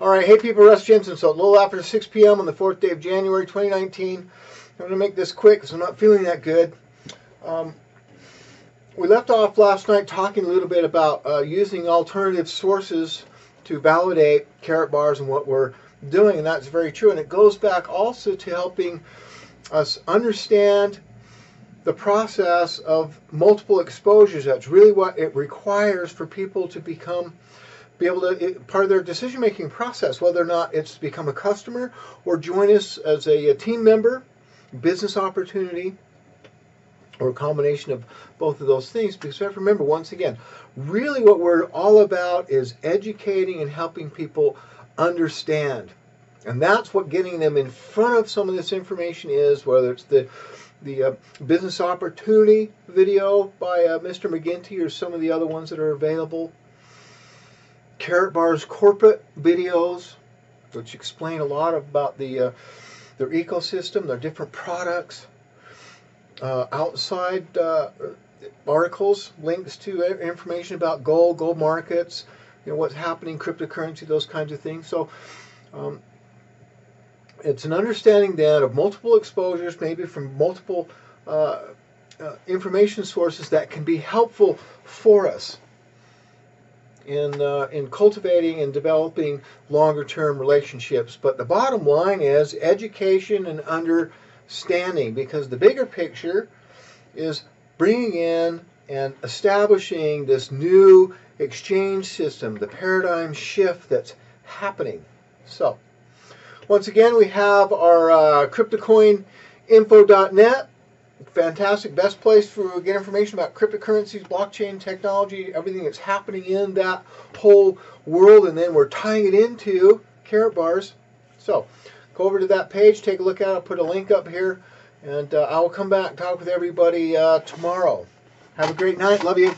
All right, hey people, Russ Jensen. So a little after 6 p.m. on the 4th day of January 2019. I'm going to make this quick because I'm not feeling that good. Um, we left off last night talking a little bit about uh, using alternative sources to validate Karatbars and what we're doing, and that's very true. And it goes back also to helping us understand the process of multiple exposures. That's really what it requires for people to become be able to it, part of their decision making process, whether or not it's to become a customer or join us as a, a team member, business opportunity, or a combination of both of those things. Because have to remember, once again, really what we're all about is educating and helping people understand. And that's what getting them in front of some of this information is, whether it's the the uh, business opportunity video by uh, Mr. McGinty or some of the other ones that are available. Karatbars' corporate videos, which explain a lot about the uh, their ecosystem, their different products. Uh, outside uh, articles, links to information about gold, gold markets, you know what's happening, cryptocurrency, those kinds of things. So. Um, it's an understanding then of multiple exposures, maybe from multiple uh, uh, information sources that can be helpful for us in uh, in cultivating and developing longer term relationships. But the bottom line is education and understanding, because the bigger picture is bringing in and establishing this new exchange system, the paradigm shift that's happening. So. Once again, we have our uh, CryptoCoinInfo.net. Fantastic, best place to get information about cryptocurrencies, blockchain technology, everything that's happening in that whole world, and then we're tying it into Karatbars. So, go over to that page, take a look at it, put a link up here, and uh, I will come back and talk with everybody uh, tomorrow. Have a great night. Love you.